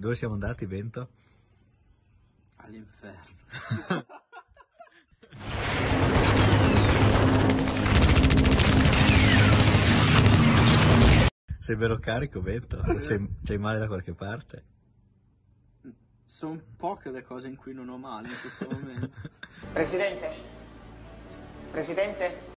Dove siamo andati, Vento? All'inferno. Sei vero carico, Vento? C'hai, c'hai male da qualche parte? Sono poche le cose in cui non ho male in questo momento. Presidente? Presidente?